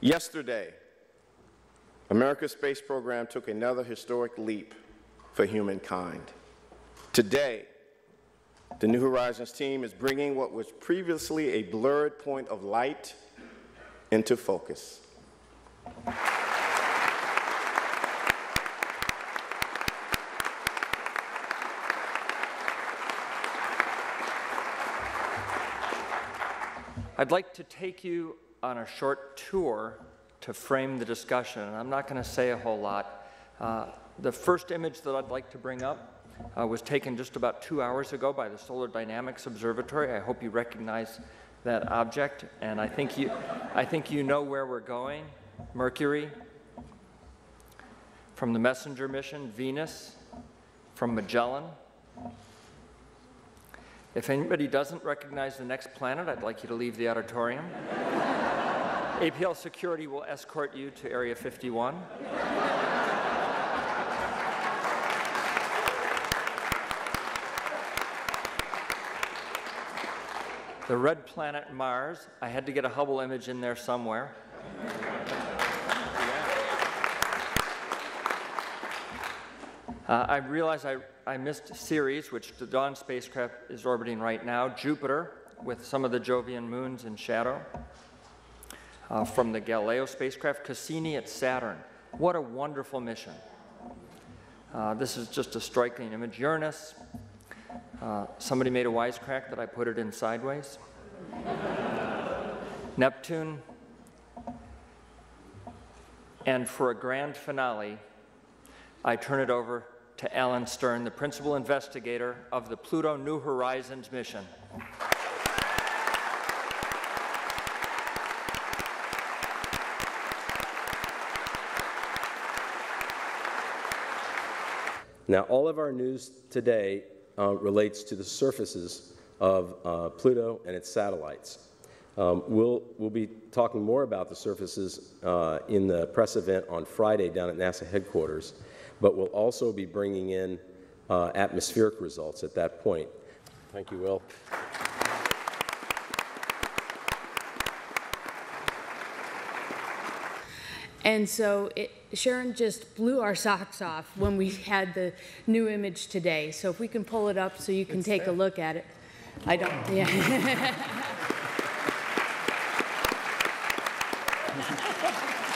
Yesterday, America's space program took another historic leap for humankind. Today, the New Horizons team is bringing what was previously a blurred point of light into focus. I'd like to take you on a short tour to frame the discussion, and I'm not going to say a whole lot. Uh, the first image that I'd like to bring up uh, was taken just about two hours ago by the Solar Dynamics Observatory. I hope you recognize that object, and I think you, I think you know where we're going. Mercury, from the Messenger mission, Venus, from Magellan. If anybody doesn't recognize the next planet, I'd like you to leave the auditorium. APL security will escort you to Area 51. the red planet Mars, I had to get a Hubble image in there somewhere. Uh, I realize I, I missed Ceres, which the Dawn spacecraft is orbiting right now, Jupiter, with some of the Jovian moons in shadow. Uh, from the Galileo spacecraft, Cassini at Saturn. What a wonderful mission. Uh, this is just a striking image. Uranus, uh, somebody made a wisecrack that I put it in sideways. Neptune, and for a grand finale, I turn it over to Alan Stern, the principal investigator of the Pluto New Horizons mission. Now, all of our news today uh, relates to the surfaces of uh, Pluto and its satellites. Um, we'll, we'll be talking more about the surfaces uh, in the press event on Friday down at NASA headquarters, but we'll also be bringing in uh, atmospheric results at that point. Thank you, Will. And so it, Charon just blew our socks off when we had the new image today. So if we can pull it up so you can it's take there. a look at it. I don't, yeah.